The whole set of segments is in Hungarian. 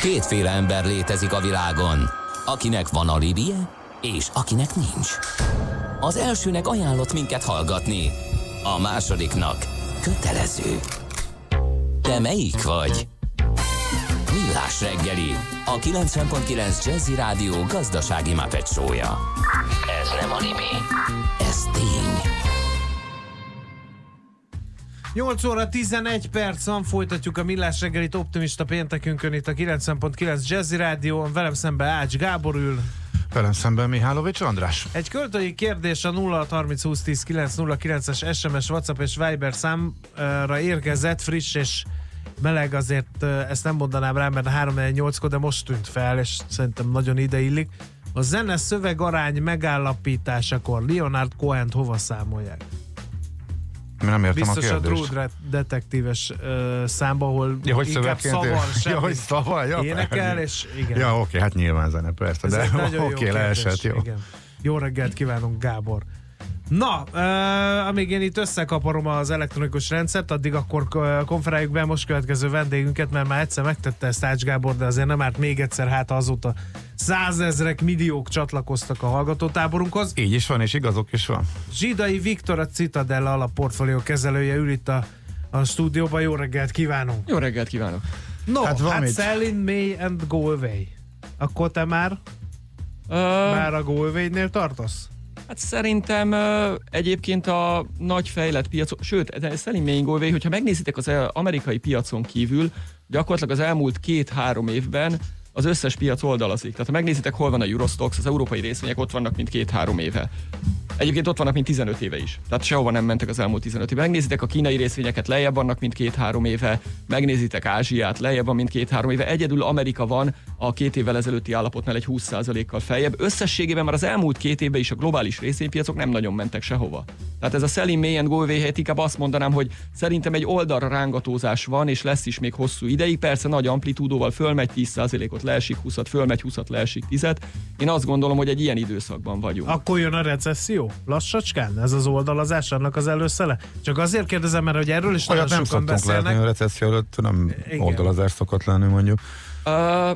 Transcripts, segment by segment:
Kétféle ember létezik a világon, akinek van alibije, és akinek nincs. Az elsőnek ajánlott minket hallgatni, a másodiknak kötelező. Te melyik vagy? Millás reggeli, a 90.9 Jazzy Rádió gazdasági mapetsója. Ez nem animi, ez tény. 8 óra 11 perc van, folytatjuk a Millás reggelit optimista péntekünkön itt a 90.9 Jazzy Rádió, velem szemben Ács Gábor ül. Velem szemben Mihálovics András. Egy költői kérdés a 0630 20 10 909-es SMS, WhatsApp és Viber számra érkezett, friss és meleg, azért ezt nem mondanám rá, mert a 3-8-kor, de most tűnt fel, és szerintem nagyon ide illik. A zene szövegarány megállapításakor Leonard Cohen-t hova számolják? Nem értem Biztos a a, kérdést. True Detectives uh, számba, ahol Ja, hogy inkább semmi. Ja, hogy szaval, ja. énekel, és igen. Ja, oké, hát nyilván zene, persze, Ez de oké, leesett, jó. Igen. Jó reggelt kívánunk, Gábor. Na, uh, amíg én itt összekaparom az elektronikus rendszert, addig akkor konferáljuk be most következő vendégünket, mert már egyszer megtette ezt Ács Gábor, de azért nem árt még egyszer, hát azóta százezrek, milliók csatlakoztak a hallgatótáborunkhoz. Így is van, és igazok is van. Zsidai Viktor, a Citadella alapportfólió kezelője ül itt a, a stúdióban. Jó reggelt kívánunk! Jó reggelt kívánok! No, Hát hát, van hát mit. sell in May and go away. Akkor te már, Uh, már a go away-nél tartasz? Hát szerintem egyébként a nagy fejlett piacok, sőt, Sally Maingolway, hogyha megnézitek az amerikai piacon kívül, gyakorlatilag az elmúlt két-három évben az összes piac oldalazik. Tehát ha megnézitek, hol van a Eurostox, az európai részvények ott vannak, mint két-három éve. Egyébként ott vannak, mint 15 éve is. Tehát sehova nem mentek az elmúlt 15 éve. Megnézitek a kínai részvényeket, lejjebb vannak, mint két-három éve. Megnézitek Ázsiát, lejjebb van, mint két-három éve. Egyedül Amerika van a két évvel ezelőtti állapotnál egy 20%-kal feljebb. Összességében már az elmúlt két évben is a globális részvénypiacok nem nagyon mentek sehova. Tehát ez a selling and go helyett inkább azt mondanám, hogy szerintem egy oldalra rángatózás van, és lesz is még hosszú ideig. Persze nagy amplitúdóval fölmegy 10%-ot, leesik 20-at, fölmegy 20-at, leesik 10-et. Én azt gondolom, hogy egy ilyen időszakban vagyunk. Akkor jön a recesszió? Lassacskán? Ez az oldalazás annak az előszele? Csak azért kérdezem, mert hogy erről is Olyat nagyon nem sokan szoktunk beszélnek. látni, a recesszió előtt nem Igen. oldalazás szokott lenni mondjuk. Ö,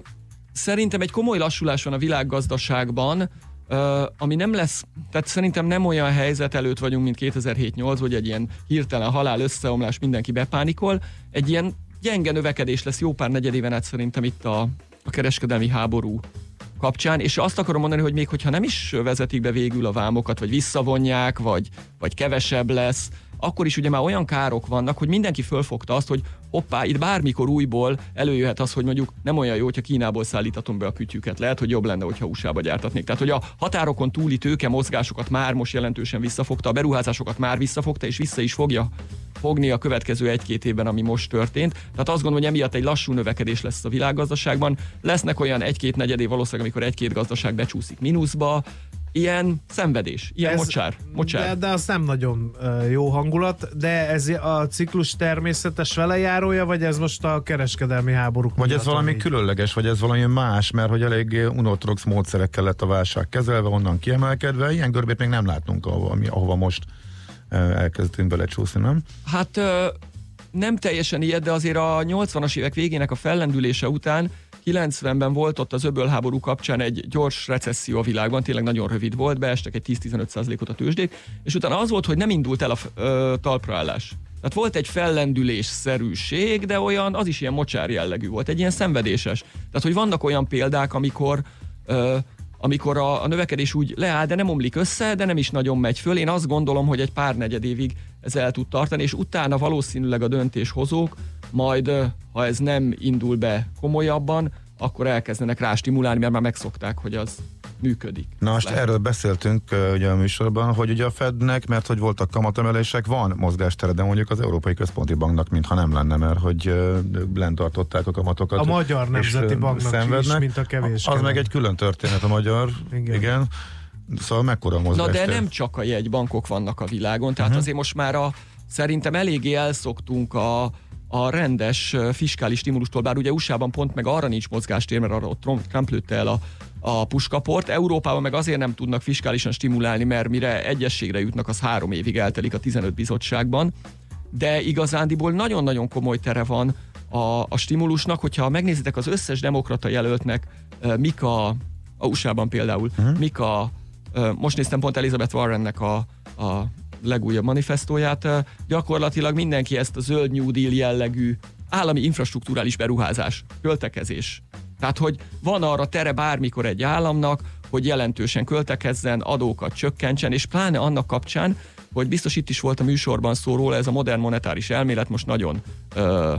szerintem egy komoly lassulás van a világgazdaságban, ö, ami nem lesz, tehát szerintem nem olyan helyzet előtt vagyunk, mint 2007-8, hogy egy ilyen hirtelen halál összeomlás, mindenki bepánikol. Egy ilyen gyenge növekedés lesz jó pár negyedéven át szerintem itt a, a kereskedelmi háború kapcsán, és azt akarom mondani, hogy még hogyha nem is vezetik be végül a vámokat, vagy visszavonják, vagy, vagy kevesebb lesz, akkor is ugye már olyan károk vannak, hogy mindenki fölfogta azt, hogy hoppá, itt bármikor újból előjöhet az, hogy mondjuk nem olyan jó, hogyha Kínából szállítatom be a kütyüket. Lehet, hogy jobb lenne, hogyha USA-ba gyártatnék. Tehát, hogy a határokon túli tőke mozgásokat már most jelentősen visszafogta, a beruházásokat már visszafogta, és vissza is fogja fogni a következő egy-két évben, ami most történt. Tehát azt gondolom, hogy emiatt egy lassú növekedés lesz a világgazdaságban. Lesznek olyan egy-két negyed év valószínűleg, amikor egy-két gazdaság becsúszik mínuszba. Ilyen szenvedés, ilyen ez, mocsár. mocsár. De, de az nem nagyon jó hangulat, de ez a ciklus természetes velejárója, vagy ez most a kereskedelmi háborúk Vagy ez valami így? különleges, vagy ez valami más, mert hogy elég unortodox módszerekkel lett a válság kezelve, onnan kiemelkedve. Ilyen görbét még nem láttunk, ahova, ami- ahova most elkezdtünk belecsúszni, nem? Hát nem teljesen ilyet, de azért a 80-as évek végének a fellendülése után 90-ben volt ott az öbölháború kapcsán egy gyors recesszió a világban, tényleg nagyon rövid volt, beestek egy 10-15%-ot a tőzsdék, és utána az volt, hogy nem indult el a ö, talpraállás. Tehát volt egy fellendülésszerűség, de olyan, az is ilyen mocsár jellegű volt, egy ilyen szenvedéses. Tehát, hogy vannak olyan példák, amikor ö, amikor a, a növekedés úgy leáll, de nem omlik össze, de nem is nagyon megy föl. Én azt gondolom, hogy egy pár negyed évig ez el tud tartani, és utána valószínűleg a döntéshozók majd, ha ez nem indul be komolyabban, akkor elkezdenek rá stimulálni, mert már megszokták, hogy az működik. Na most Lehet. erről beszéltünk ugye a műsorban, hogy ugye a Fednek, mert hogy voltak kamatemelések, van mozgástere, de mondjuk az Európai Központi Banknak mintha nem lenne, mert hogy uh, lent tartották a kamatokat. A Magyar Nemzeti Banknak is, szenvednek. mint a kevés. Az meg egy külön történet a magyar, Igen. igen. Szóval mekkora a Na de nem csak a jegybankok vannak a világon, tehát uh-huh. azért most már a, szerintem eléggé elszoktunk a, a rendes fiskális stimulustól, bár ugye USA-ban pont meg arra nincs mozgástér, mert arra ott Trump lőtte el a, a puskaport. Európában meg azért nem tudnak fiskálisan stimulálni, mert mire egyességre jutnak, az három évig eltelik a 15 bizottságban. de igazándiból nagyon-nagyon komoly tere van a, a stimulusnak, hogyha megnézitek az összes demokrata jelöltnek, mik a, a USA-ban például, uh-huh. mik a, most néztem pont Elizabeth Warrennek a, a legújabb manifestóját, gyakorlatilag mindenki ezt a zöld New Deal jellegű állami infrastruktúrális beruházás, költekezés. Tehát, hogy van arra tere bármikor egy államnak, hogy jelentősen költekezzen, adókat csökkentsen, és pláne annak kapcsán, hogy biztos itt is volt a műsorban szó róla, ez a modern monetáris elmélet most nagyon ö,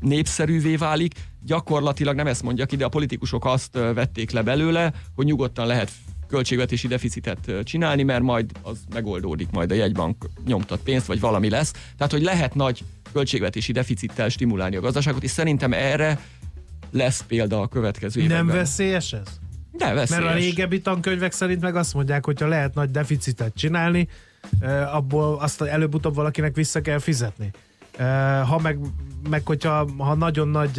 népszerűvé válik. Gyakorlatilag nem ezt mondja ki, de a politikusok azt vették le belőle, hogy nyugodtan lehet költségvetési deficitet csinálni, mert majd az megoldódik, majd a jegybank nyomtat pénzt, vagy valami lesz. Tehát, hogy lehet nagy költségvetési deficittel stimulálni a gazdaságot, és szerintem erre lesz példa a következő években. Nem veszélyes ez? De veszélyes. Mert a régebbi tankönyvek szerint meg azt mondják, hogy ha lehet nagy deficitet csinálni, abból azt előbb-utóbb valakinek vissza kell fizetni. Ha meg, meg hogyha ha nagyon nagy,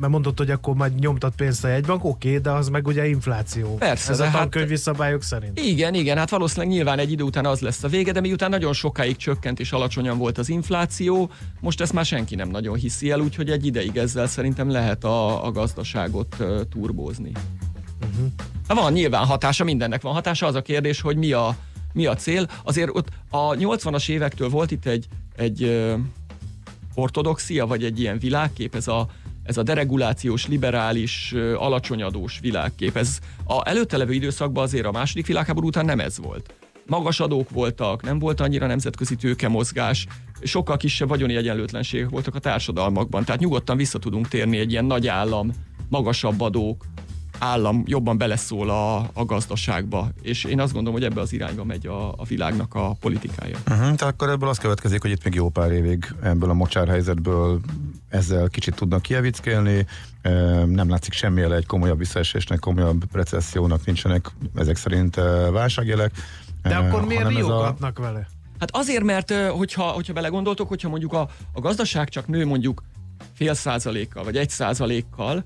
mert mondott, hogy akkor majd nyomtat pénzt a jegybank, oké, de az meg ugye infláció. Persze. Ez a tankönyvi hát, szabályok szerint. Igen, igen, hát valószínűleg nyilván egy idő után az lesz a vége, de miután nagyon sokáig csökkent és alacsonyan volt az infláció, most ezt már senki nem nagyon hiszi el, úgyhogy egy ideig ezzel szerintem lehet a, a gazdaságot turbózni. Uh-huh. Van nyilván hatása, mindennek van hatása, az a kérdés, hogy mi a, mi a cél. Azért ott a 80-as évektől volt itt egy, egy ortodoxia, vagy egy ilyen világkép, ez a, ez a deregulációs, liberális, alacsonyadós világkép. Ez a előtte levő időszakban azért a második világháború után nem ez volt. Magas adók voltak, nem volt annyira nemzetközi tőkemozgás, sokkal kisebb vagyoni egyenlőtlenségek voltak a társadalmakban, tehát nyugodtan vissza tudunk térni egy ilyen nagy állam, magasabb adók, állam jobban beleszól a, a gazdaságba, és én azt gondolom, hogy ebbe az irányba megy a, a világnak a politikája. Uh-huh, tehát akkor ebből az következik, hogy itt még jó pár évig ebből a mocsárhelyzetből ezzel kicsit tudnak kievickélni, nem látszik semmilyen egy komolyabb visszaesésnek, komolyabb recessziónak nincsenek ezek szerint válságjelek. De akkor miért riogatnak a... vele? Hát azért, mert hogyha, hogyha belegondoltok, hogyha mondjuk a, a gazdaság csak nő mondjuk fél százalékkal, vagy egy százalékkal,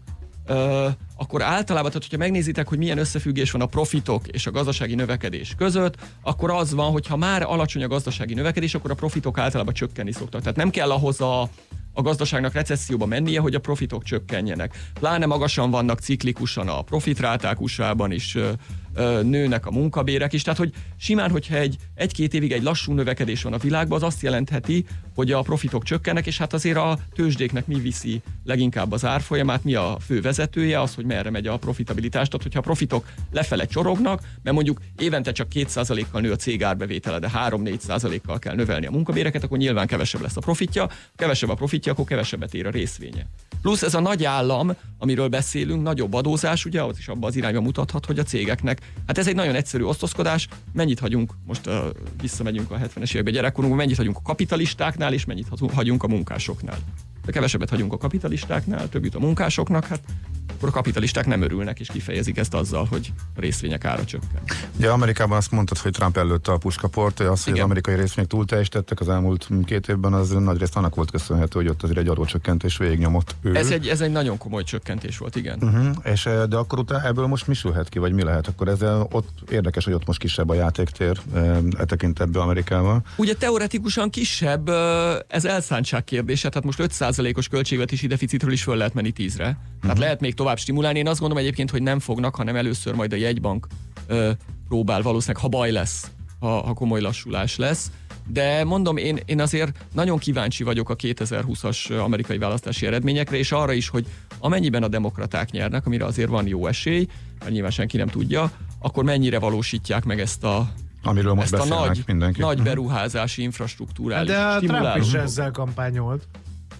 akkor általában, tehát hogyha megnézitek, hogy milyen összefüggés van a profitok és a gazdasági növekedés között, akkor az van, hogy ha már alacsony a gazdasági növekedés, akkor a profitok általában csökkenni szoktak. Tehát nem kell ahhoz a, a gazdaságnak recesszióba mennie, hogy a profitok csökkenjenek. Pláne magasan vannak ciklikusan a profitráták USA-ban is nőnek a munkabérek is, tehát hogy simán, hogyha egy, egy-két évig egy lassú növekedés van a világban, az azt jelentheti, hogy a profitok csökkennek, és hát azért a tőzsdéknek mi viszi leginkább az árfolyamát, mi a fő vezetője, az, hogy merre megy a profitabilitás. Tehát, hogyha a profitok lefele csorognak, mert mondjuk évente csak 2%-kal nő a cég árbevétele, de 3-4%-kal kell növelni a munkabéreket, akkor nyilván kevesebb lesz a profitja, kevesebb a profitja, akkor kevesebbet ér a részvénye. Plusz ez a nagy állam, amiről beszélünk, nagyobb adózás, ugye, az is abban az irányba mutathat, hogy a cégeknek, hát ez egy nagyon egyszerű osztozkodás, mennyit hagyunk, most uh, visszamegyünk a 70-es évekbe gyerekkorunkban, mennyit hagyunk a kapitalistáknál, és mennyit hagyunk a munkásoknál de kevesebbet hagyunk a kapitalistáknál, több jut a munkásoknak, hát akkor a kapitalisták nem örülnek, és kifejezik ezt azzal, hogy a részvények ára csökken. Ugye Amerikában azt mondtad, hogy Trump előtte a puskaport, az, hogy Igen. az amerikai részvények túl teljesítettek az elmúlt két évben, az nagy részt annak volt köszönhető, hogy ott azért egy adócsökkentés végignyomott ő. Ez egy, ez egy nagyon komoly csökkentés volt, igen. Uh-huh. És, eh, de akkor utána ebből most mi sülhet ki, vagy mi lehet? Akkor ez ott érdekes, hogy ott most kisebb a játéktér eh, e tekintetben Amerikával. Ugye teoretikusan kisebb, eh, ez elszántság kérdése, tehát most 5%-os költségvetési deficitről is föl lehet menni 10-re. Tehát uh-huh. lehet még tovább stimulálni. Én azt gondolom egyébként, hogy nem fognak, hanem először majd a jegybank ö, próbál valószínűleg, ha baj lesz, ha, ha komoly lassulás lesz. De mondom, én, én azért nagyon kíváncsi vagyok a 2020-as amerikai választási eredményekre, és arra is, hogy amennyiben a demokraták nyernek, amire azért van jó esély, mert nyilván senki nem tudja, akkor mennyire valósítják meg ezt a Amiről most ezt a nagy, mindenki. nagy mhm. beruházási infrastruktúrális De a Trump is ezzel kampányolt.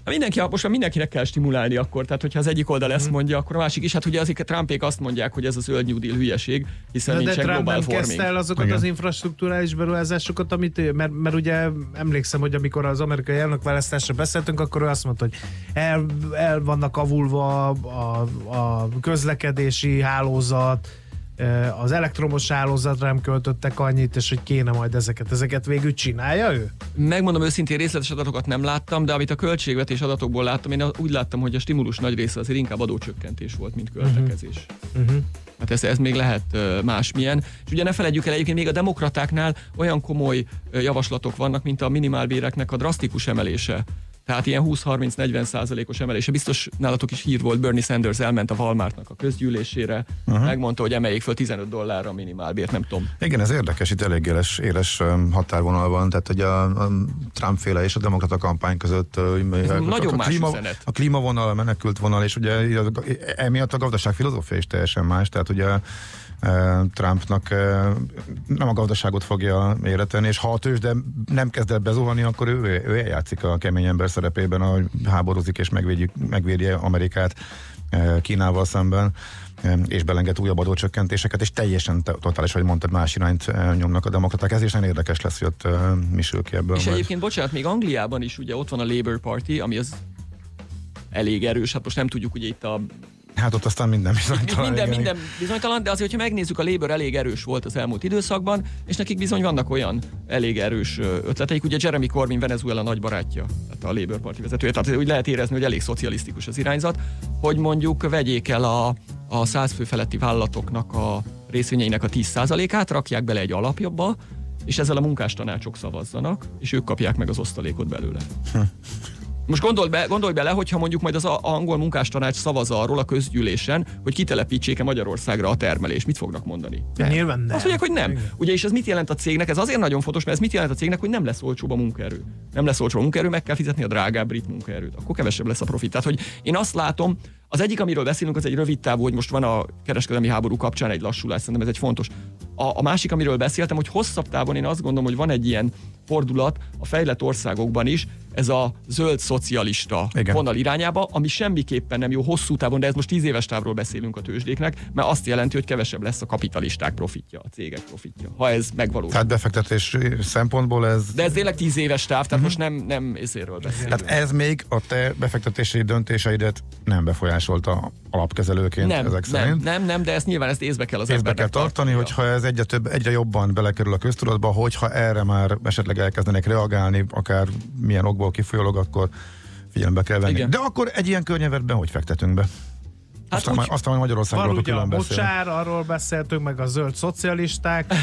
Mindenki, most már mindenkinek kell stimulálni akkor, tehát hogyha az egyik oldal ezt mhm. mondja, akkor a másik is. Hát ugye azért Trumpék azt mondják, hogy ez a zöld New Deal hülyeség, hiszen de nincsen de Trump global nem forming. kezdte el azokat Igen. az infrastruktúrális beruházásokat, amit, mert, mert ugye emlékszem, hogy amikor az amerikai elnökválasztásra beszéltünk, akkor ő azt mondta, hogy el, el vannak avulva a, a, a közlekedési hálózat, az elektromos hálózatra nem költöttek annyit, és hogy kéne majd ezeket. Ezeket végül csinálja ő? Megmondom őszintén, részletes adatokat nem láttam, de amit a költségvetés adatokból láttam, én úgy láttam, hogy a stimulus nagy része azért inkább adócsökkentés volt, mint költekezés. Uh-huh. Hát ez, ez még lehet másmilyen. És ugye ne felejtjük el, egyébként még a demokratáknál olyan komoly javaslatok vannak, mint a minimálbéreknek a drasztikus emelése. Tehát ilyen 20-30-40 százalékos emelése. Biztos nálatok is hír volt, Bernie Sanders elment a Walmartnak a közgyűlésére, uh-huh. megmondta, hogy emeljék föl 15 dollárra a minimálbért, nem tudom. Igen, ez érdekes, itt elég éles, éles határvonal van, tehát hogy a, a Trump-féle és a demokrata kampány között ez a, nagyon a, más klíma, üzenet. a klímavonal, a menekült vonal, és ugye emiatt a gazdaság filozófia is teljesen más, tehát ugye Trumpnak nem a gazdaságot fogja méretenni, és ha a tőzsde nem kezd el bezuhanni, akkor ő, ő eljátszik a kemény ember szerepében, ahogy háborúzik és megvédjük, megvédi Amerikát Kínával szemben és belenget újabb adócsökkentéseket, és teljesen totális, hogy mondtad, más irányt nyomnak a demokraták. Ez is nagyon érdekes lesz, hogy ott mi sül ki ebből. És majd. egyébként, bocsánat, még Angliában is ugye ott van a Labour Party, ami az elég erős, hát most nem tudjuk ugye itt a Hát ott aztán minden bizonytalan. Minden, igen. minden bizonytalan, de azért, hogyha megnézzük, a Labour elég erős volt az elmúlt időszakban, és nekik bizony vannak olyan elég erős ötleteik. Ugye Jeremy Corbyn Venezuela nagy barátja, tehát a Labour Party vezetője, tehát úgy lehet érezni, hogy elég szocialisztikus az irányzat, hogy mondjuk vegyék el a, a 100 fő feletti vállalatoknak a részvényeinek a 10%-át, rakják bele egy alapjabba, és ezzel a munkástanácsok szavazzanak, és ők kapják meg az osztalékot belőle. Most gondolj, be, gondolj bele, hogyha mondjuk majd az angol munkástanács szavaz arról a közgyűlésen, hogy kitelepítsék-e Magyarországra a termelést, mit fognak mondani? De nyilván nem. Azt mondják, hogy nem. Igen. Ugye, és ez mit jelent a cégnek? Ez azért nagyon fontos, mert ez mit jelent a cégnek, hogy nem lesz olcsóbb a munkaerő. Nem lesz olcsóbb a munkaerő, meg kell fizetni a drágább brit munkaerőt. Akkor kevesebb lesz a profit. Tehát, hogy én azt látom, az egyik, amiről beszélünk, az egy rövid távú, hogy most van a kereskedelmi háború kapcsán egy lassulás, szerintem ez egy fontos. A, a másik, amiről beszéltem, hogy hosszabb távon én azt gondolom, hogy van egy ilyen fordulat a fejlett országokban is, ez a zöld szocialista Igen. vonal irányába, ami semmiképpen nem jó hosszú távon, de ez most tíz éves távról beszélünk a tőzsdéknek, mert azt jelenti, hogy kevesebb lesz a kapitalisták profitja, a cégek profitja, ha ez megvalósul. Tehát befektetés szempontból ez... De ez tényleg tíz éves táv, tehát most nem, nem ezéről beszélünk. Tehát ez még a te befektetési döntéseidet nem befolyásolta alapkezelőként nem, ezek nem, szerint? nem, nem, de ezt nyilván ezt észbe kell az Észbe kell tartani, hogyha ez egyre, több, egyre jobban belekerül a köztudatba, hogyha erre már esetleg elkezdenek reagálni, akár milyen okból kifolyólag, akkor figyelembe kell venni. Igen. De akkor egy ilyen környezetben hogy fektetünk be? Hát aztán, úgy- majd, aztán majd Magyarországról Van a külön beszélünk. mocsár, arról beszéltünk, meg a zöld szocialisták.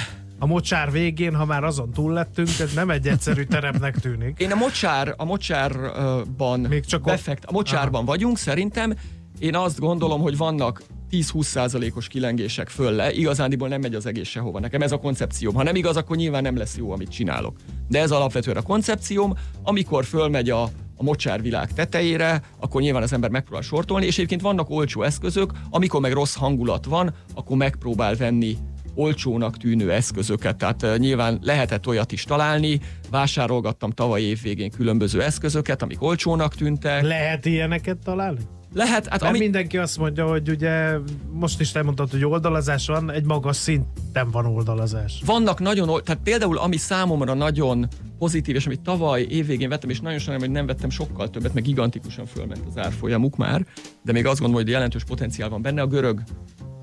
A mocsár végén, ha már azon túl lettünk, ez nem egy egyszerű terepnek tűnik. Én a mocsár, a mocsárban Még csak befekt, a mocsárban vagyunk, szerintem. Én azt gondolom, hogy vannak 10-20 százalékos kilengések fölle, igazándiból nem megy az egész sehova. Nekem ez a koncepcióm. Ha nem igaz, akkor nyilván nem lesz jó, amit csinálok. De ez alapvetően a koncepcióm, amikor fölmegy a, a mocsárvilág tetejére, akkor nyilván az ember megpróbál sortolni, és egyébként vannak olcsó eszközök, amikor meg rossz hangulat van, akkor megpróbál venni olcsónak tűnő eszközöket, tehát uh, nyilván lehetett olyat is találni, vásárolgattam tavaly év végén különböző eszközöket, amik olcsónak tűntek. Lehet ilyeneket találni? Lehet, hát Mert ami, mindenki azt mondja, hogy ugye most is te mondtad, hogy oldalazás van, egy magas szinten van oldalazás. vannak nagyon, tehát például ami számomra nagyon pozitív, és amit tavaly évvégén vettem, és nagyon sajnálom, hogy nem vettem sokkal többet, meg gigantikusan fölment az árfolyamuk már, de még azt gondolom, hogy jelentős potenciál van benne, a görög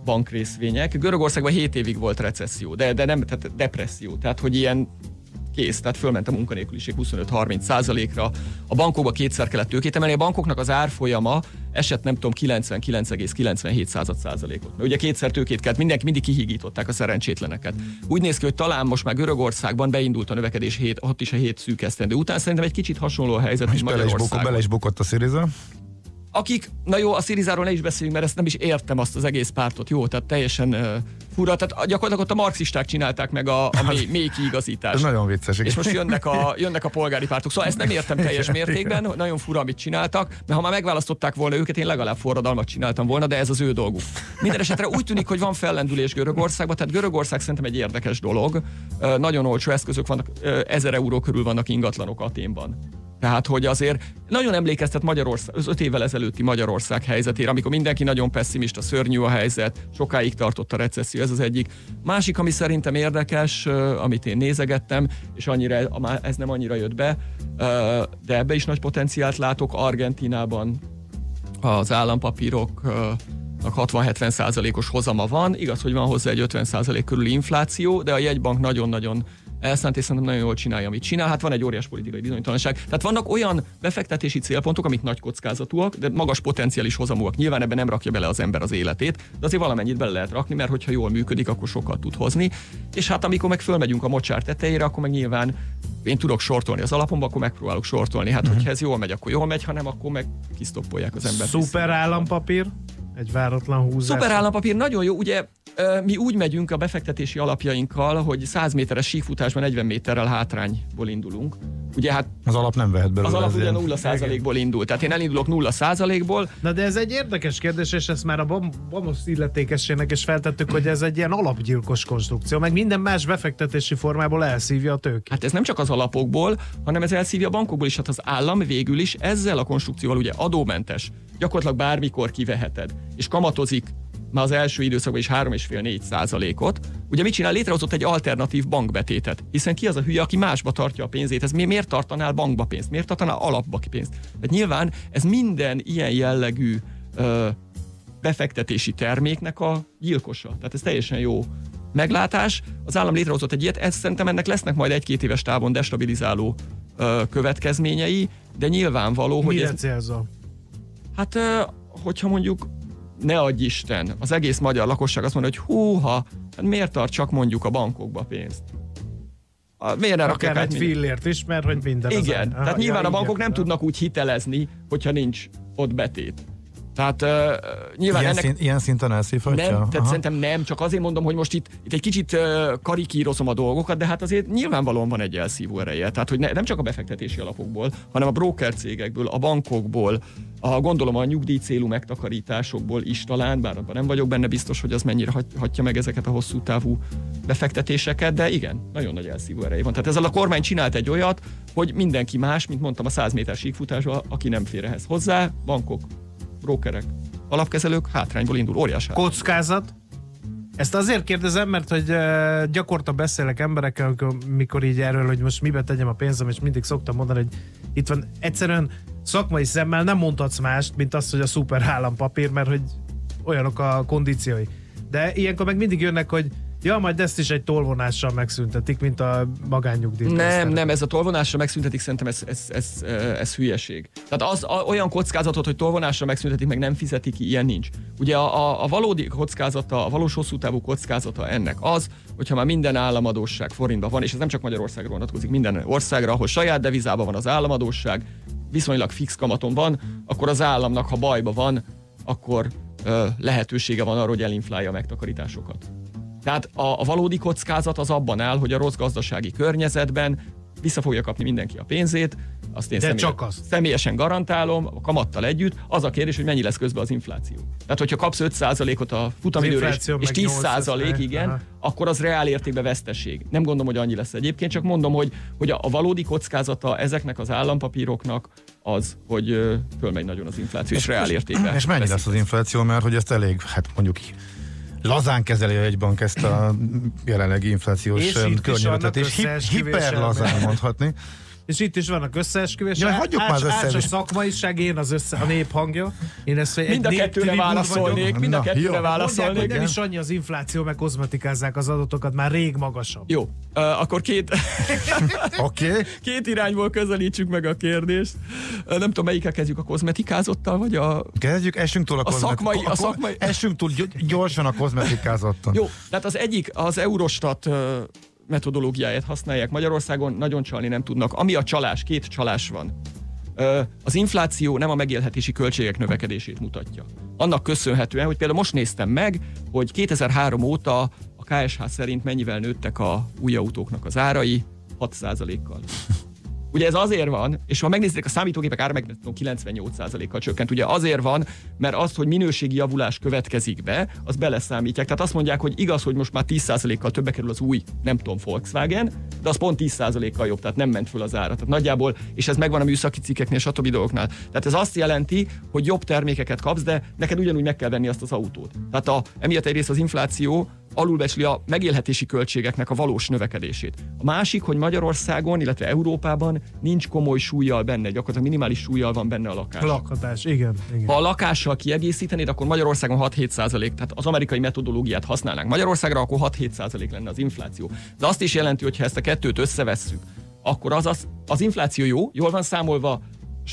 bankrészvények. Görögországban 7 évig volt recesszió, de, de nem, tehát depresszió, tehát hogy ilyen kész, tehát fölment a munkanélküliség 25-30 százalékra. A bankokba kétszer kellett tőkét emelni, a bankoknak az árfolyama esett nem tudom 99,97 század százalékot. Mert ugye kétszer tőkét kellett, mindenki mindig kihígították a szerencsétleneket. Úgy néz ki, hogy talán most már Görögországban beindult a növekedés, hét, ott is a hét szűk esztendő után. Szerintem egy kicsit hasonló a helyzet, És mint bele is, bukott, bele is bukott a Syriza. Akik, na jó, a Szirizáról ne is beszéljünk, mert ezt nem is értem azt az egész pártot, jó, tehát teljesen uh, fura, tehát gyakorlatilag ott a marxisták csinálták meg a, a mély, mély kiigazítást. Ez nagyon vicces. igen. És most jönnek a, jönnek a polgári pártok. Szóval ezt nem értem teljes mértékben, nagyon fura, amit csináltak, mert ha már megválasztották volna őket, én legalább forradalmat csináltam volna, de ez az ő dolguk. Minden esetre úgy tűnik, hogy van fellendülés Görögországban, tehát Görögország szerintem egy érdekes dolog. Ö, Nagyon olcsó eszközök vannak, ö, 1000 euró körül vannak ingatlanok Aténban. Tehát, hogy azért nagyon emlékeztet Magyarország, az öt évvel ezelőtti Magyarország helyzetére, amikor mindenki nagyon pessimista, szörnyű a helyzet, sokáig tartott a recesszió, ez az egyik. Másik, ami szerintem érdekes, amit én nézegettem, és annyira, ez nem annyira jött be, de ebbe is nagy potenciált látok Argentinában az állampapírok ö, 60-70 százalékos hozama van. Igaz, hogy van hozzá egy 50 százalék körüli infláció, de a jegybank nagyon-nagyon elszánt, és szerintem nagyon jól csinálja, amit csinál. Hát van egy óriás politikai bizonytalanság. Tehát vannak olyan befektetési célpontok, amik nagy kockázatúak, de magas potenciális hozamúak. Nyilván ebben nem rakja bele az ember az életét, de azért valamennyit bele lehet rakni, mert hogyha jól működik, akkor sokat tud hozni. És hát amikor meg fölmegyünk a mocsár tetejére, akkor meg nyilván én tudok sortolni az alapomba, akkor megpróbálok sortolni. Hát, uh-huh. hogyha ez jól megy, akkor jól megy, ha nem, akkor meg kisztoppolják az embert. Szuper állampapír, egy váratlan húzás. Szuper állampapír, nagyon jó. Ugye mi úgy megyünk a befektetési alapjainkkal, hogy 100 méteres síkfutásban 40 méterrel hátrányból indulunk. Ugye hát az alap nem vehet belőle. Az alap ugye 0 százalékból indul. Tehát én elindulok 0 százalékból. Na de ez egy érdekes kérdés, és ezt már a BAMOS illetékességnek is feltettük, hogy ez egy ilyen alapgyilkos konstrukció, meg minden más befektetési formából elszívja a tők. Hát ez nem csak az alapokból, hanem ez elszívja a bankokból is. Hát az állam végül is ezzel a konstrukcióval ugye adómentes, gyakorlatilag bármikor kiveheted, és kamatozik már az első időszakban is 3,5-4 százalékot. Ugye mit csinál? Létrehozott egy alternatív bankbetétet. Hiszen ki az a hülye, aki másba tartja a pénzét? Ez miért tartanál bankba pénzt? Miért tartanál alapba pénzt? Tehát nyilván ez minden ilyen jellegű ö, befektetési terméknek a gyilkosa. Tehát ez teljesen jó meglátás. Az állam létrehozott egy ilyet, ez szerintem ennek lesznek majd egy-két éves távon destabilizáló ö, következményei, de nyilvánvaló, Mire hogy ez... célzol? Hát, ö, hogyha mondjuk ne adj Isten, az egész magyar lakosság azt mondja, hogy húha, hát miért tart csak mondjuk a bankokba pénzt? A, miért ne Akár egy fillért is, mert hogy minden Igen, az tehát nyilván ja, a bankok igen, nem tudnak úgy hitelezni, hogyha nincs ott betét. Tehát uh, nyilván ilyen, ennek... szint, ilyen szinten elszívhatja? Nem, tehát Aha. szerintem nem, csak azért mondom, hogy most itt, itt egy kicsit uh, karikírozom a dolgokat, de hát azért nyilvánvalóan van egy elszívó ereje. Tehát, hogy ne, nem csak a befektetési alapokból, hanem a broker cégekből, a bankokból, a, gondolom a nyugdíj célú megtakarításokból is talán, bár abban nem vagyok benne biztos, hogy az mennyire hagyja meg ezeket a hosszú távú befektetéseket, de igen, nagyon nagy elszívó ereje van. Tehát ezzel a kormány csinált egy olyat, hogy mindenki más, mint mondtam, a 100 méter síkfutásba, aki nem fér ehhez hozzá, bankok, brokerek, alapkezelők hátrányból indul, óriás hátrányból. Kockázat? Ezt azért kérdezem, mert hogy gyakorta beszélek emberekkel, mikor így erről, hogy most mibe tegyem a pénzem, és mindig szoktam mondani, hogy itt van egyszerűen szakmai szemmel nem mondhatsz mást, mint azt, hogy a szuper állampapír, mert hogy olyanok a kondíciói. De ilyenkor meg mindig jönnek, hogy Ja, majd ezt is egy tolvonással megszüntetik, mint a magánnyugdíj. Nem, nem, ez a tolvonással megszüntetik, szerintem ez, ez, ez, ez hülyeség. Tehát az a, olyan kockázatot, hogy tolvonással megszüntetik, meg nem fizetik ki, ilyen nincs. Ugye a, a, a valódi kockázata, a valós hosszú távú kockázata ennek az, hogyha már minden államadóság forintban van, és ez nem csak Magyarországra vonatkozik, minden országra, ahol saját devizában van az államadóság, viszonylag fix kamaton van, akkor az államnak, ha bajba van, akkor ö, lehetősége van arra, hogy elinflálja a megtakarításokat. Tehát a, a valódi kockázat az abban áll, hogy a rossz gazdasági környezetben vissza fogja kapni mindenki a pénzét, azt én De személy, csak az. személyesen garantálom, a kamattal együtt, az a kérdés, hogy mennyi lesz közben az infláció. Tehát, hogyha kapsz 5%-ot a futamidőre és, és 10% igen, aha. akkor az reál értékben veszteség. Nem gondolom, hogy annyi lesz egyébként, csak mondom, hogy, hogy a, a valódi kockázata ezeknek az állampapíroknak az, hogy fölmegy nagyon az infláció, és, és reál értékben. És mennyi lesz az infláció, mert hogy ezt elég, hát mondjuk lazán kezeli egy bank ezt a jelenlegi inflációs környezetet, és, és hiper lazán mondhatni. És itt is vannak összeesküvés. Ja, hagyjuk már az összeesküvés. a szakmaiság, én az össze, a nép hangja. Én ezt mind a kettőre válaszolnék, mind a kettőre válaszolnék. Mondják, nem is annyi az infláció, meg kozmetikázzák az adatokat, már rég magasabb. Jó, uh, akkor két... Oké. okay. Két irányból közelítsük meg a kérdést. Uh, nem tudom, melyikkel kezdjük a kozmetikázottal, vagy a... Kezdjük, essünk túl a, a szakmai, a, a szakmai... Essünk túl gyorsan a kozmetikázottan. Jó, tehát az egyik, az Eurostat metodológiáját használják Magyarországon, nagyon csalni nem tudnak. Ami a csalás, két csalás van. Az infláció nem a megélhetési költségek növekedését mutatja. Annak köszönhetően, hogy például most néztem meg, hogy 2003 óta a KSH szerint mennyivel nőttek a új autóknak az árai, 6%-kal. Ugye ez azért van, és ha megnézzék a számítógépek ára, meg 98%-kal csökkent. Ugye azért van, mert az, hogy minőségi javulás következik be, az beleszámítják. Tehát azt mondják, hogy igaz, hogy most már 10%-kal többe kerül az új, nem tudom, Volkswagen, de az pont 10%-kal jobb, tehát nem ment föl az ára. Tehát nagyjából, és ez megvan a műszaki cikkeknél, stb. dolgoknál. Tehát ez azt jelenti, hogy jobb termékeket kapsz, de neked ugyanúgy meg kell venni azt az autót. Tehát a, emiatt egyrészt az infláció alulbecsli a megélhetési költségeknek a valós növekedését. A másik, hogy Magyarországon, illetve Európában nincs komoly súlyjal benne, gyakorlatilag minimális súlyjal van benne a lakás. Lakhatás, igen. igen. Ha a lakással kiegészítenéd, akkor Magyarországon 6-7 százalék, tehát az amerikai metodológiát használnánk Magyarországra, akkor 6-7 százalék lenne az infláció. De azt is jelenti, hogy ha ezt a kettőt összevesszük, akkor az, az, az infláció jó, jól van számolva,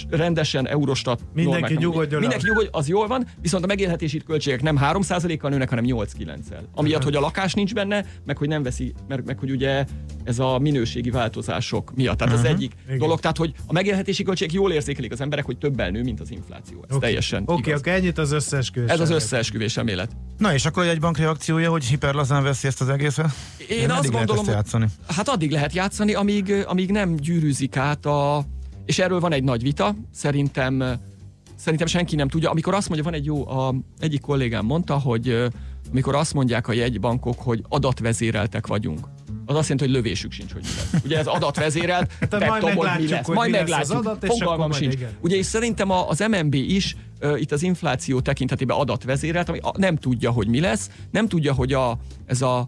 rendesen Eurostat Mindenki normáknak. nyugodjon. Mindenki nyugodj, az jól van, viszont a megélhetési költségek nem 3%-kal nőnek, hanem 8-9-el. Amiatt, hogy a lakás nincs benne, meg hogy nem veszi, meg, meg hogy ugye ez a minőségi változások miatt. Tehát az egyik Igen. dolog, tehát hogy a megélhetési költségek jól érzékelik az emberek, hogy többel nő, mint az infláció. Ez Oké. teljesen Oké, igaz. akkor ennyit az összeesküvés. Ez az összeesküvés elmélet. Na és akkor egy bank reakciója, hogy hiperlazán veszi ezt az egészet? Én Meddig azt lehet gondolom, ezt játszani? Hát addig lehet játszani, amíg, amíg nem gyűrűzik át a... És erről van egy nagy vita, szerintem szerintem senki nem tudja. Amikor azt mondja, van egy jó, a, egyik kollégám mondta, hogy amikor azt mondják a jegybankok, hogy adatvezéreltek vagyunk, az azt jelenti, hogy lövésük sincs, hogy mi lesz. Ugye ez adatvezérelt, Tehát nem majd tudom, hogy mi meglátjuk, lesz. hogy Majd mi lesz az meglátjuk. adat, és Fogalmam majd sincs. igen. Ugye és szerintem az MNB is uh, itt az infláció tekintetében adatvezérelt, ami nem tudja, hogy mi lesz, nem tudja, hogy a, ez a,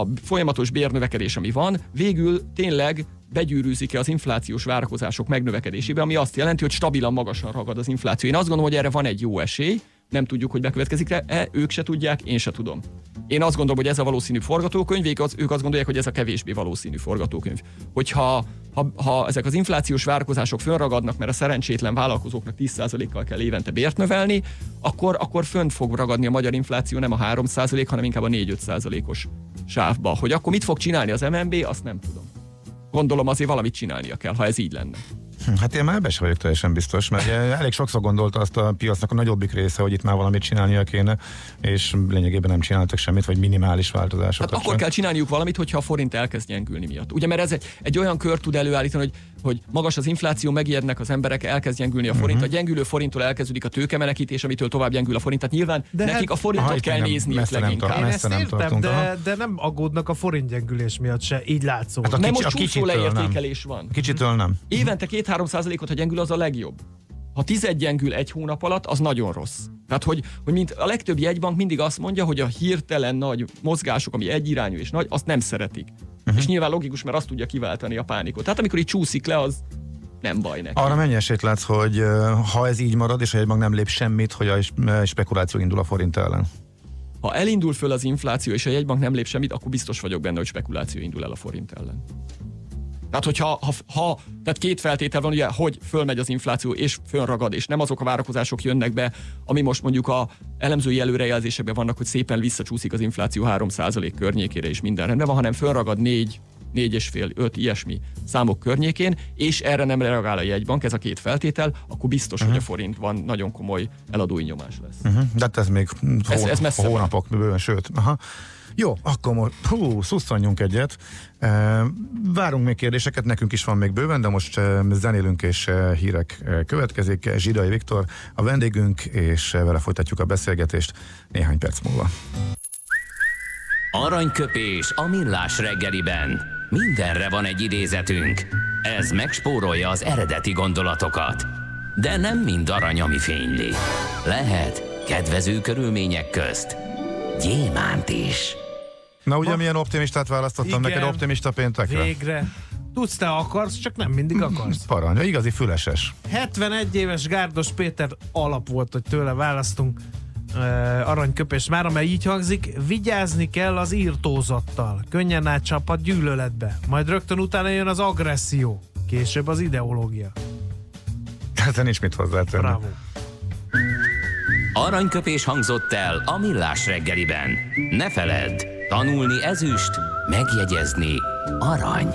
a folyamatos bérnövekedés, ami van, végül tényleg begyűrűzik-e az inflációs várakozások megnövekedésébe, ami azt jelenti, hogy stabilan magasan ragad az infláció. Én azt gondolom, hogy erre van egy jó esély, nem tudjuk, hogy bekövetkezik-e, ők se tudják, én se tudom. Én azt gondolom, hogy ez a valószínű forgatókönyv, ők, az, ők azt gondolják, hogy ez a kevésbé valószínű forgatókönyv. Hogyha ha, ha ezek az inflációs várakozások fönragadnak, mert a szerencsétlen vállalkozóknak 10%-kal kell évente bért növelni, akkor, akkor fönt fog ragadni a magyar infláció nem a 3%, hanem inkább a 4-5%-os sávba. Hogy akkor mit fog csinálni az MNB, azt nem tudom. Gondolom azért valamit csinálnia kell, ha ez így lenne. Hm, Hát én már ebben sem vagyok teljesen biztos, mert elég sokszor gondolta azt a piacnak a nagyobbik része, hogy itt már valamit csinálnia kéne, és lényegében nem csináltak semmit, vagy minimális változásokat. Hát akkor kell csinálniuk valamit, hogyha a forint elkezd gyengülni miatt. Ugye, mert ez egy, egy olyan kör tud előállítani, hogy, hogy magas az infláció, megijednek az emberek, elkezd gyengülni a forint, uh-huh. a gyengülő forinttól elkezdődik a tőkemenekítés, amitől tovább gyengül a forint. Tehát nyilván De nekik hát- a forintot Aha, kell nem- nem leginkább. tart. Én messze ezt nem értem, de, de nem aggódnak a forintgyengülés miatt se, így látszólag. Hát a Nem kicsi- most a csúszó kicsitől nem. leértékelés van. Kicsitől nem. Évente 2-3 százalékot, ha gyengül, az a legjobb. Ha tized gyengül egy hónap alatt, az nagyon rossz. Tehát, hogy, hogy mint a legtöbb jegybank mindig azt mondja, hogy a hirtelen nagy mozgások, ami egyirányú és nagy, azt nem szeretik. Uh-huh. És nyilván logikus, mert azt tudja kiváltani a pánikot. Tehát amikor így csúszik le, az nem baj neki. Arra mennyi esélyt látsz, hogy ha ez így marad, és a jegybank nem lép semmit, hogy a spekuláció indul a forint ellen? Ha elindul föl az infláció, és a jegybank nem lép semmit, akkor biztos vagyok benne, hogy spekuláció indul el a forint ellen. Tehát, hogyha ha, ha, tehát két feltétel van, ugye, hogy fölmegy az infláció és fönragad, és nem azok a várakozások jönnek be, ami most mondjuk a elemzői előrejelzésekben vannak, hogy szépen visszacsúszik az infláció 3% környékére, és minden rendben van, hanem fönragad 4, 4,5, 5 ilyesmi számok környékén, és erre nem reagál a jegybank, ez a két feltétel, akkor biztos, uh-huh. hogy a forint van, nagyon komoly eladói nyomás lesz. Uh-huh. De hát ez még hm, Ez- hó, ez messze van. hónapok, bőven, sőt. Aha. Jó, akkor most hú, szusszanjunk egyet. Várunk még kérdéseket, nekünk is van még bőven, de most zenélünk és hírek következik. Zsidai Viktor a vendégünk, és vele folytatjuk a beszélgetést néhány perc múlva. Aranyköpés a millás reggeliben. Mindenre van egy idézetünk. Ez megspórolja az eredeti gondolatokat. De nem mind arany, ami fényli. Lehet kedvező körülmények közt gyémánt is. Na ugye milyen optimistát választottam Igen. neked optimista péntekre? Végre. Tudsz, te akarsz, csak nem mindig akarsz. Paranya, igazi füleses. 71 éves Gárdos Péter alap volt, hogy tőle választunk uh, aranyköpés már, amely így hangzik, vigyázni kell az írtózattal, könnyen átcsaphat gyűlöletbe, majd rögtön utána jön az agresszió, később az ideológia. Ezen nincs mit hozzátenni. Bravo. Aranyköpés hangzott el a millás reggeliben. Ne feledd, tanulni ezüst, megjegyezni arany.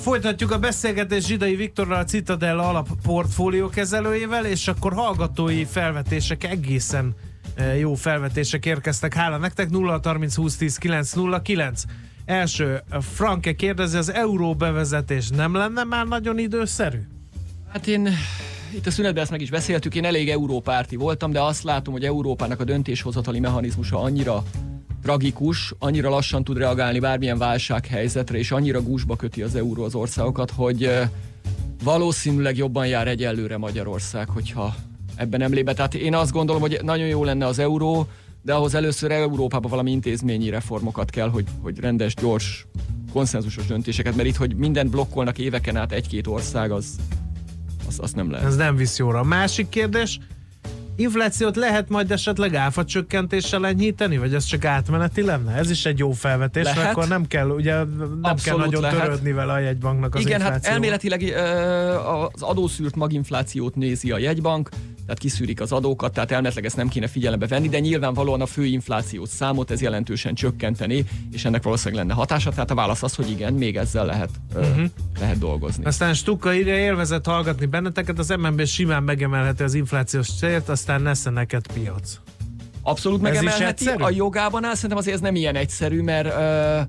Folytatjuk a beszélgetést Zsidai Viktorral, a Citadel alap portfólió kezelőjével, és akkor hallgatói felvetések egészen eh, jó felvetések érkeztek. Hála nektek 0 30 20 10 909. Első, Franke kérdezi, az euró bevezetés nem lenne már nagyon időszerű? Hát én itt a szünetben ezt meg is beszéltük, én elég európárti voltam, de azt látom, hogy Európának a döntéshozatali mechanizmusa annyira tragikus, annyira lassan tud reagálni bármilyen válsághelyzetre, és annyira gúzsba köti az euró az országokat, hogy valószínűleg jobban jár egyelőre Magyarország, hogyha ebben nem lép be. Tehát én azt gondolom, hogy nagyon jó lenne az euró, de ahhoz először Európában valami intézményi reformokat kell, hogy, hogy rendes, gyors, konszenzusos döntéseket, mert itt, hogy mindent blokkolnak éveken át egy-két ország, az, az, az nem lehet. Ez nem visz jóra. Másik kérdés, inflációt lehet majd esetleg áfa csökkentéssel enyhíteni, vagy ez csak átmeneti lenne? Ez is egy jó felvetés, Lehet. mert akkor nem kell, ugye nem kell Abszolút nagyon lehet. törődni vele a jegybanknak az Igen, hát inflációval. elméletileg az adószűrt maginflációt nézi a jegybank, tehát kiszűrik az adókat, tehát elméletileg ezt nem kéne figyelembe venni, de nyilvánvalóan a fő inflációs számot ez jelentősen csökkenteni, és ennek valószínűleg lenne hatása. Tehát a válasz az, hogy igen, még ezzel lehet, Mhm. lehet dolgozni. Aztán Stuka írja, élvezett hallgatni benneteket, az MNB simán megemelheti az inflációs célt, aztán nesze neked piac. Abszolút megemelheti. A jogában áll, szerintem azért ez nem ilyen egyszerű, mert ö,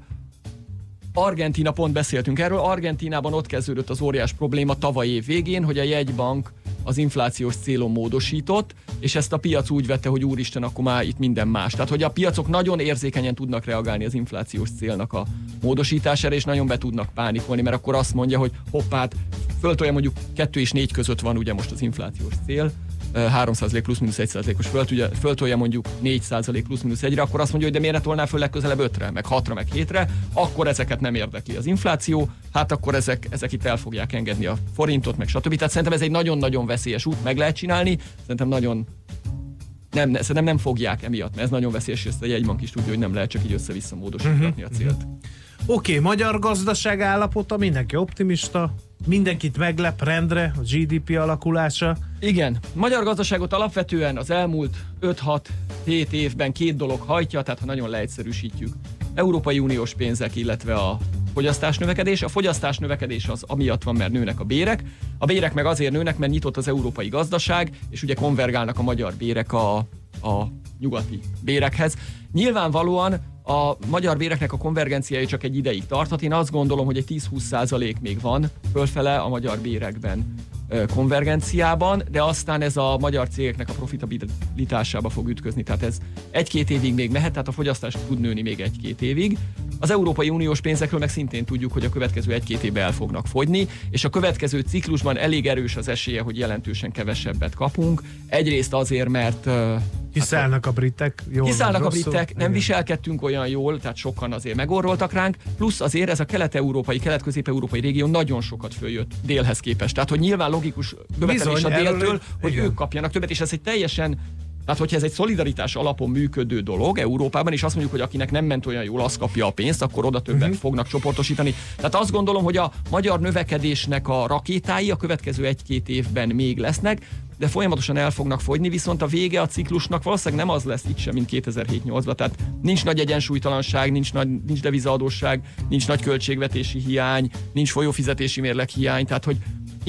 Argentina, pont beszéltünk erről, Argentinában ott kezdődött az óriás probléma tavaly év végén, hogy a jegybank az inflációs célon módosított, és ezt a piac úgy vette, hogy úristen, akkor már itt minden más. Tehát, hogy a piacok nagyon érzékenyen tudnak reagálni az inflációs célnak a módosítására, és nagyon be tudnak pánikolni, mert akkor azt mondja, hogy hoppát, föltolja mondjuk 2 és 4 között van ugye most az inflációs cél, 3% plusz-minusz 1%-os föltolja, föltolja mondjuk 4% plusz-minusz 1-re, akkor azt mondja, hogy de miért ne tolnál föl legközelebb 5-re, meg 6-ra, meg 7-re, akkor ezeket nem érdekli az infláció, hát akkor ezek, ezek itt el fogják engedni a forintot, meg stb. Tehát szerintem ez egy nagyon-nagyon veszélyes út, meg lehet csinálni, szerintem nagyon nem, ne- szerintem nem fogják emiatt, mert ez nagyon veszélyes, és ezt a jegybank is tudja, hogy nem lehet csak így össze-vissza módosítani a célt. Oké, okay, magyar gazdaság állapota, mindenki optimista, mindenkit meglep rendre, a GDP alakulása. Igen, magyar gazdaságot alapvetően az elmúlt 5-6-7 évben két dolog hajtja, tehát ha nagyon leegyszerűsítjük. Európai Uniós pénzek, illetve a fogyasztás növekedés. A fogyasztás növekedés az amiatt van, mert nőnek a bérek. A bérek meg azért nőnek, mert nyitott az európai gazdaság, és ugye konvergálnak a magyar bérek a, a nyugati bérekhez. Nyilvánvalóan a magyar béreknek a konvergenciája csak egy ideig tarthat. Én azt gondolom, hogy egy 10-20 százalék még van fölfele a magyar bérekben konvergenciában, de aztán ez a magyar cégeknek a profitabilitásába fog ütközni. Tehát ez egy-két évig még mehet, tehát a fogyasztás tud nőni még egy-két évig. Az Európai Uniós pénzekről meg szintén tudjuk, hogy a következő egy-két évben el fognak fogyni, és a következő ciklusban elég erős az esélye, hogy jelentősen kevesebbet kapunk. Egyrészt azért, mert Kiszállnak a britek. Jól Kiszállnak a britek, nem Igen. viselkedtünk olyan jól, tehát sokan azért megorroltak ránk, plusz azért ez a kelet-európai, kelet-közép-európai régió nagyon sokat följött délhez képest. Tehát, hogy nyilván logikus követelés Bizony, a erről- déltől, hogy igen. ők kapjanak többet, és ez egy teljesen tehát, hogyha ez egy szolidaritás alapon működő dolog Európában, és azt mondjuk, hogy akinek nem ment olyan jól, az kapja a pénzt, akkor oda többet uh-huh. fognak csoportosítani. Tehát azt gondolom, hogy a magyar növekedésnek a rakétái a következő egy-két évben még lesznek, de folyamatosan el fognak fogyni, viszont a vége a ciklusnak valószínűleg nem az lesz itt sem, mint 2007-8-ban. Tehát nincs nagy egyensúlytalanság, nincs, nagy, nincs devizaadósság, nincs nagy költségvetési hiány, nincs folyófizetési mérleg hiány, tehát hogy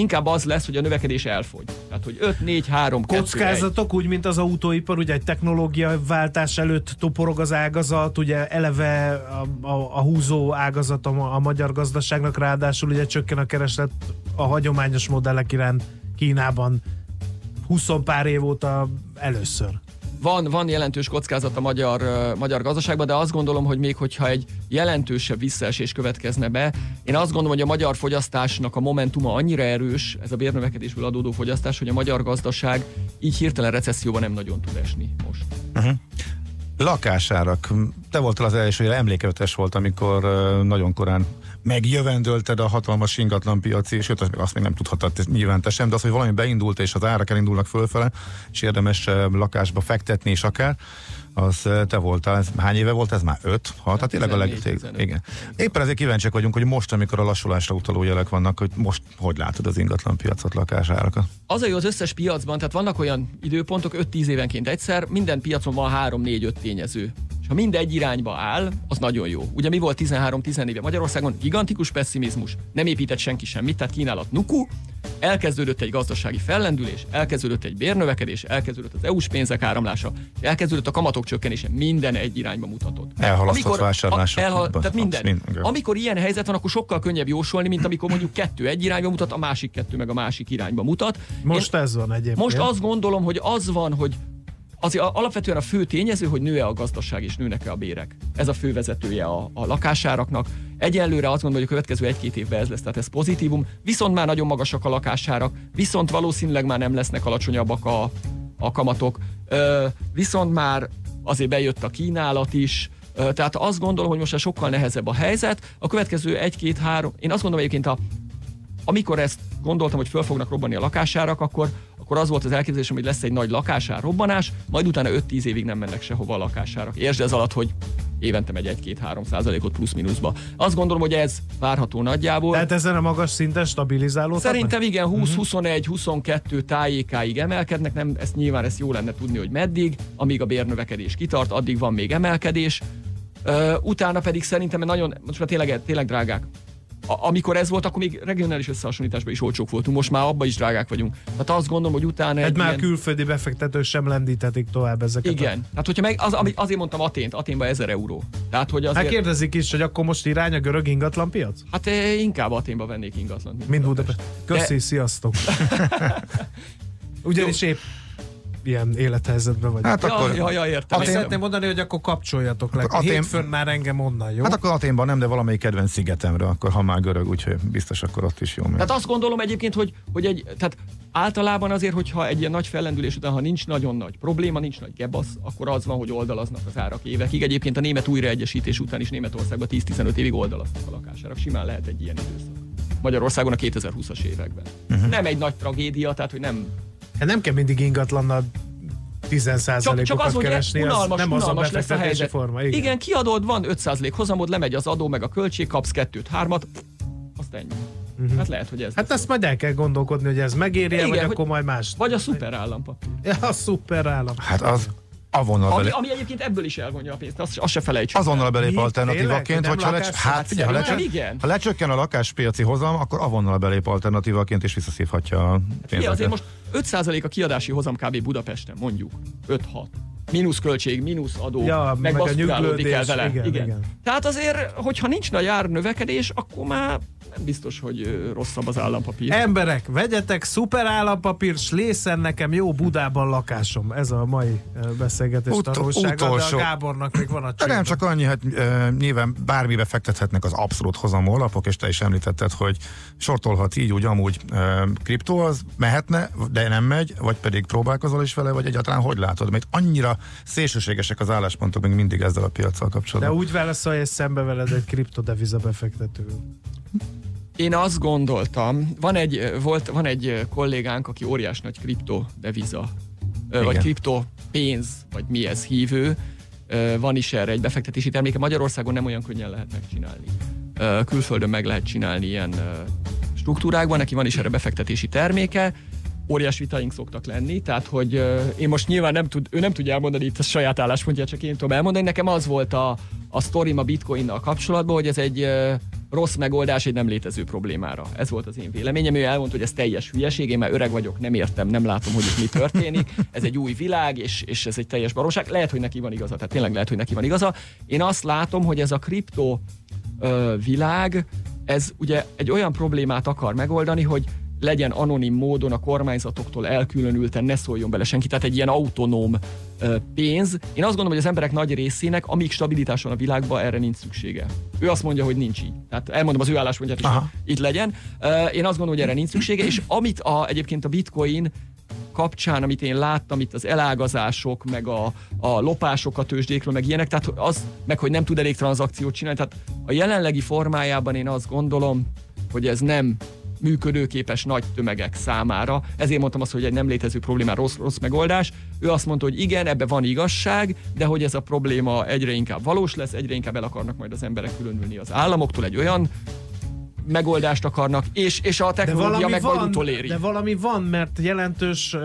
inkább az lesz, hogy a növekedés elfogy. Tehát, hogy 5, 4, 3, 2, 1. Kockázatok, úgy, mint az autóipar, ugye egy technológiaváltás előtt toporog az ágazat, ugye eleve a, a, a húzó ágazat a, a magyar gazdaságnak, ráadásul ugye csökken a kereslet a hagyományos modellek iránt Kínában 20 pár év óta először. Van, van jelentős kockázat a magyar, magyar gazdaságban, de azt gondolom, hogy még hogyha egy jelentősebb visszaesés következne be, én azt gondolom, hogy a magyar fogyasztásnak a momentuma annyira erős, ez a bérnövekedésből adódó fogyasztás, hogy a magyar gazdaság így hirtelen recesszióban nem nagyon tud esni most. Lakásárak. Te voltál az első, hogy emlékezetes volt, amikor nagyon korán megjövendölted a hatalmas ingatlan piaci, sőt, azt, még nem tudhattad te- nyilván te sem, de az, hogy valami beindult, és az árak elindulnak fölfele, és érdemes ö, lakásba fektetni, és akár, az ö, te voltál, ez, hány éve volt ez már? Öt? Hat? Tehát tényleg a leg... 14-15. Igen. Éppen ezért kíváncsiak vagyunk, hogy most, amikor a lassulásra utaló jelek vannak, hogy most hogy látod az ingatlan piacot, lakásárakat? Az a jó az összes piacban, tehát vannak olyan időpontok, 5-10 évenként egyszer, minden piacon van 3-4-5 tényező. Ha mind egy irányba áll, az nagyon jó. Ugye mi volt 13-14 éve Magyarországon? Gigantikus pessimizmus, nem épített senki semmit, tehát kínálat nuku, elkezdődött egy gazdasági fellendülés, elkezdődött egy bérnövekedés, elkezdődött az EU-s pénzek áramlása, és elkezdődött a kamatok csökkenése, minden egy irányba mutatott. Elhalasztott vásárlások. A, elhal, tehát minden. Mind- igen. Amikor ilyen helyzet van, akkor sokkal könnyebb jósolni, mint amikor mondjuk kettő egy irányba mutat, a másik kettő meg a másik irányba mutat. Most ez van egyébként. Most azt gondolom, hogy az van, hogy az alapvetően a fő tényező, hogy nő-e a gazdaság és nőnek-e a bérek. Ez a fő vezetője a, a lakásáraknak. Egyelőre azt gondolom, hogy a következő egy-két évben ez lesz, tehát ez pozitívum, viszont már nagyon magasak a lakásárak, viszont valószínűleg már nem lesznek alacsonyabbak a, a kamatok, viszont már azért bejött a kínálat is, tehát azt gondolom, hogy most sokkal nehezebb a helyzet. A következő egy-két-három, én azt gondolom egyébként, a, amikor ezt gondoltam, hogy föl fognak robbanni a lakásárak, akkor, akkor az volt az elképzelésem, hogy lesz egy nagy lakásár robbanás, majd utána 5-10 évig nem mennek sehova a lakásárak. Értsd ez alatt, hogy évente megy 1-2-3 százalékot plusz-minuszba. Azt gondolom, hogy ez várható nagyjából. Tehát ezen a magas szinten stabilizálódhat? Szerintem igen, 20, 21, 22 tájékáig emelkednek, nem, ezt nyilván ezt jó lenne tudni, hogy meddig, amíg a bérnövekedés kitart, addig van még emelkedés. Uh, utána pedig szerintem nagyon, most már tényleg, tényleg drágák a, amikor ez volt, akkor még regionális összehasonlításban is olcsók voltunk, most már abban is drágák vagyunk. Tehát azt gondolom, hogy utána. Egy, egy már ilyen... külföldi befektetők sem lendíthetik tovább ezeket. Igen. A... Tehát, hogyha meg, az, azért mondtam Atént, Aténban 1000 euró. Tehát, hogy hát azért... Hát kérdezik is, hogy akkor most irány a görög ingatlan piac? Hát eh, inkább Aténba vennék ingatlan. Mint Budapest. Köszi, De... sziasztok. Ugyanis épp ilyen élethelyzetben vagy. Hát ja, akkor... Ja, ja, értem. Azt szeretném mondani, hogy akkor kapcsoljatok le. Atén... Hétfőn már engem onnan, jó? Hát akkor Aténban nem, de valamelyik kedvenc szigetemre, akkor ha már görög, úgyhogy biztos akkor ott is jó. Még. Tehát azt gondolom egyébként, hogy, hogy egy, tehát általában azért, hogyha egy ilyen nagy fellendülés után, ha nincs nagyon nagy probléma, nincs nagy gebasz, akkor az van, hogy oldalaznak az árak évekig. Egyébként a német újraegyesítés után is Németországban 10-15 évig oldalaznak a lakásárak. Simán lehet egy ilyen időszak. Magyarországon a 2020-as években. Uh-huh. Nem egy nagy tragédia, tehát hogy nem Hát nem kell mindig ingatlannal 10 csak, csak az, hogy keresni, unalmas, az nem unalmas az a lesz a helyzet. Forma, igen. igen, kiadod, van 5 hozamod, lemegy az adó, meg a költség, kapsz kettőt, hármat, azt ennyi. Uh-huh. Hát lehet, hogy ez. Hát ezt majd el kell gondolkodni, hogy ez megéri, vagy akkor majd más. Vagy a szuper állampapír. Ja, a szuper állam. Hát az, Avonnal ami, ami egyébként ebből is elvonja a pénzt, azt, azt se felejtsük. Azonnal belép alternatívaként, hogyha lecs... hát, figyelj, ha, lecsök... igen. ha lecsökken a lakáspiaci hozam, akkor avonnal belép alternatívaként és visszaszívhatja a pénzeket. Hát, azért most 5% a kiadási hozam kb. Budapesten, mondjuk. 5-6 mínusz költség, mínusz adó, ja, meg, meg a el vele. Igen, igen. igen. Tehát azért, hogyha nincs nagy ár növekedés, akkor már nem biztos, hogy rosszabb az állampapír. Emberek, vegyetek szuper állampapír, slészen nekem jó Budában lakásom. Ez a mai beszélgetés Ut- tanulsága, utolsó. de a Gábornak még van a csőben. Nem csak annyi, hát e, nyilván bármibe fektethetnek az abszolút hozamú alapok, és te is említetted, hogy sortolhat így, úgy, amúgy e, kriptó az mehetne, de nem megy, vagy pedig próbálkozol is vele, vagy egyáltalán hogy látod? Mert annyira szélsőségesek az álláspontok még mindig ezzel a piacsal kapcsolatban. De úgy válaszolj, hogy szembe veled egy kriptodeviza befektető. Én azt gondoltam, van egy, volt, van egy kollégánk, aki óriás nagy kriptodeviza, Igen. vagy kripto pénz, vagy mi ez hívő, van is erre egy befektetési terméke. Magyarországon nem olyan könnyen lehet megcsinálni. Külföldön meg lehet csinálni ilyen struktúrákban, neki van is erre befektetési terméke, óriás vitaink szoktak lenni, tehát hogy én most nyilván nem tud, ő nem tudja elmondani itt a saját álláspontját, csak én tudom elmondani. Nekem az volt a, a sztorim a bitcoinnal kapcsolatban, hogy ez egy rossz megoldás egy nem létező problémára. Ez volt az én véleményem. Ő elmondta, hogy ez teljes hülyeség, én már öreg vagyok, nem értem, nem látom, hogy itt mi történik. Ez egy új világ, és, és ez egy teljes baromság. Lehet, hogy neki van igaza, tehát tényleg lehet, hogy neki van igaza. Én azt látom, hogy ez a kripto világ, ez ugye egy olyan problémát akar megoldani, hogy legyen anonim módon a kormányzatoktól elkülönülten, ne szóljon bele senki, tehát egy ilyen autonóm pénz. Én azt gondolom, hogy az emberek nagy részének, amíg stabilitás van a világban, erre nincs szüksége. Ő azt mondja, hogy nincs így. Tehát elmondom az ő álláspontját is, Aha. itt legyen. Én azt gondolom, hogy erre nincs szüksége, és amit a, egyébként a bitcoin kapcsán, amit én láttam, itt az elágazások, meg a, a lopások a tőzsdékről, meg ilyenek, tehát az, meg hogy nem tud elég tranzakciót csinálni, tehát a jelenlegi formájában én azt gondolom, hogy ez nem működőképes nagy tömegek számára. Ezért mondtam azt, hogy egy nem létező problémá rossz, rossz megoldás. Ő azt mondta, hogy igen, ebbe van igazság, de hogy ez a probléma egyre inkább valós lesz, egyre inkább el akarnak majd az emberek különülni az államoktól egy olyan megoldást akarnak, és, és a technológia meg van, majd utoléri. De valami van, mert jelentős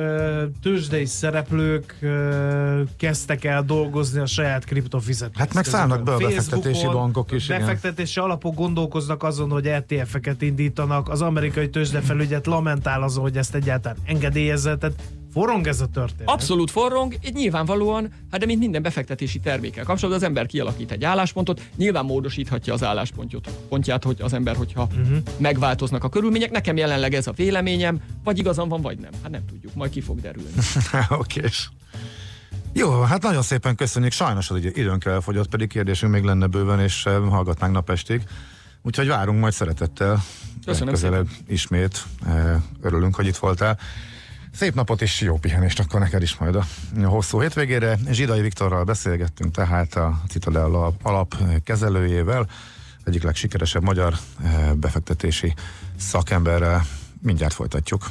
tőzsdei szereplők uh, kezdtek el dolgozni a saját kriptofizetést. Hát meg szállnak be a befektetési bankok is. Befektetési igen. alapok gondolkoznak azon, hogy ETF-eket indítanak, az amerikai tőzsdefelügyet lamentál azon, hogy ezt egyáltalán engedélyezze, tehát Forrong ez a történet. Abszolút forrong, így nyilvánvalóan, hát de mint minden befektetési termékkel kapcsolatban az ember kialakít egy álláspontot, nyilván módosíthatja az álláspontját, pontját, hogy az ember, hogyha uh-huh. megváltoznak a körülmények. Nekem jelenleg ez a véleményem, vagy igazam van, vagy nem. Hát nem tudjuk, majd ki fog derülni. Oké. Jó, hát nagyon szépen köszönjük. Sajnos az időnk elfogyott, pedig kérdésünk még lenne bőven, és eh, hallgatnánk napestig. Úgyhogy várunk majd szeretettel. Köszönöm Közelebb ismét. Eh, Örülünk, hogy itt voltál. Szép napot és jó pihenést akkor neked is majd a hosszú hétvégére. Zsidai Viktorral beszélgettünk tehát a Citadel alap kezelőjével, egyik legsikeresebb magyar eh, befektetési szakemberrel. Mindjárt folytatjuk.